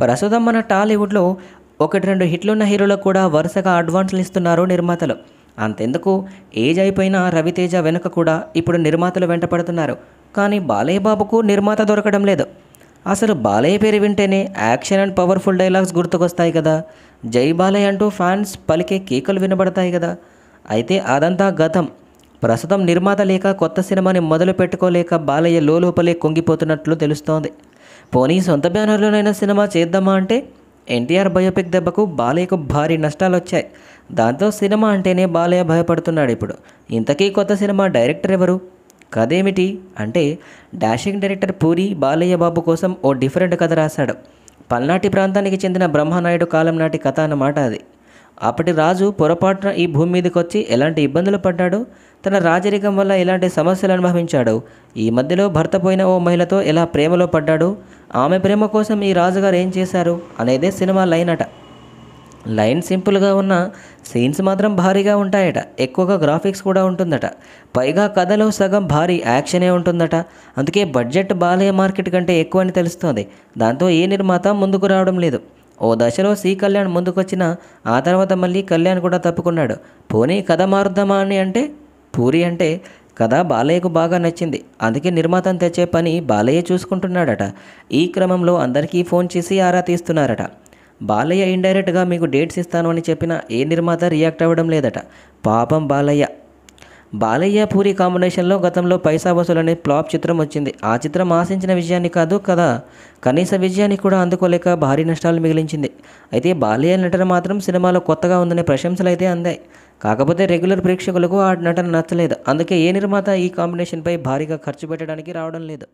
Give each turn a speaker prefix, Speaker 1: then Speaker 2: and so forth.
Speaker 1: ప్రస్తుతం మన టాలీవుడ్లో ఒకటి రెండు హిట్లున్న హీరోలకు కూడా వరుసగా అడ్వాన్స్లు ఇస్తున్నారు నిర్మాతలు. అంతెందుకు? ఏజ్ అయిపోయిన రవితేజ వెనుక కూడా ఇప్పుడు నిర్మాతలు వెంటపడుతున్నారు కానీ బాలయ్య బాబుకు నిర్మాత దొరకడం లేదు. అసలు బాలయ్య పేరు వింటేనే యాక్షన్ అండ్ పవర్ఫుల్ డైలాగ్స్ గుర్తుకొస్తాయి కదా. జై బాలయ్య అంటూ ఫ్యాన్స్ పలికే కేకలు వినబడతాయి కదా. అయితే అదంతా గతం. ప్రస్తుతం నిర్మాత లేక కొత్త సినిమాని మొదలు పెట్టుకోలేక బాలయ్య లోపలే కుంగిపోతున్నట్లు తెలుస్తోంది. పోనీ సొంత బ్యానర్లోనైనా సినిమా చేద్దామా అంటే? ఎన్టీఆర్ బయోపిక్ దెబ్బకు బాలయ్యకు భారీ నష్టాలు వచ్చాయి దాంతో సినిమా అంటేనే బాలయ్య భయపడుతున్నాడు ఇప్పుడు. ఇంతకీ కొత్త సినిమా డైరెక్టర్ ఎవరు? కథేమిటి? అంటే డాషింగ్ డైరెక్టర్ పూరి బాలయ్య బాబు కోసం ఓ డిఫరెంట్ కథ రాశాడు. పల్నాటి ప్రాంతానికి చెందిన బ్రహ్మనాయుడు కాలం నాటి కథ అన్నమాట అది. అప్పటి రాజు పొరపాటున ఈ భూమి మీదకి వచ్చి ఎలాంటి ఇబ్బందులు పడ్డాడు? తన రాజరికం వల్ల ఎలాంటి సమస్యలు అనుభవించాడు? ఈ మధ్యలో భర్త పోయిన ఓ మహిళతో ఎలా ప్రేమలో పడ్డాడు? ఆమె ప్రేమ కోసం ఈ రాజుగారు ఏం చేశారు? అనేదే సినిమా లైన్ అట లైన్ సింపుల్గా ఉన్న సీన్స్ మాత్రం భారీగా ఉంటాయట. ఎక్కువగా గ్రాఫిక్స్ కూడా ఉంటుందట. పైగా కథలో సగం భారీ యాక్షనే ఉంటుందట. అందుకే బడ్జెట్ బాలయ్య మార్కెట్ కంటే ఎక్కువ అని తెలుస్తోంది. దాంతో ఏ నిర్మాత ముందుకు రావడం లేదు. ఓ దశలో సి కళ్యాణ్ ముందుకొచ్చిన ఆ తర్వాత మళ్ళీ కళ్యాణ్ కూడా తప్పుకున్నాడు. పోనీ కథ మారుద్దామా అని అంటే? పూరి అంటే కథ బాలయ్యకు బాగా నచ్చింది. అందుకే నిర్మాతను తెచ్చే పని బాలయ్య చూసుకుంటున్నాడట. ఈ క్రమంలో అందరికీ ఫోన్ చేసి ఆరా తీస్తున్నారట. బాలయ్య ఇండైరెక్ట్గా మీకు డేట్స్ ఇస్తాను అని చెప్పిన ఏ నిర్మాత రియాక్ట్ అవ్వడం లేదట. పాపం బాలయ్య. బాలయ్య పూరి కాంబినేషన్లో గతంలో పైసా వసూలు అనే ఫ్లాప్ చిత్రం వచ్చింది. ఆ చిత్రం ఆశించిన విజయాన్ని కాదు కదా కనీస విజయాన్ని కూడా అందుకోలేక భారీ నష్టాలు మిగిలించింది. అయితే బాలయ్య నటన మాత్రం సినిమాలో కొత్తగా ఉందనే ప్రశంసలు అయితే అందాయి. కాకపోతే రెగ్యులర్ ప్రేక్షకులకు ఆ నటన నచ్చలేదు. అందుకే ఏ నిర్మాత ఈ కాంబినేషన్పై భారీగా ఖర్చు పెట్టడానికి రావడం లేదు.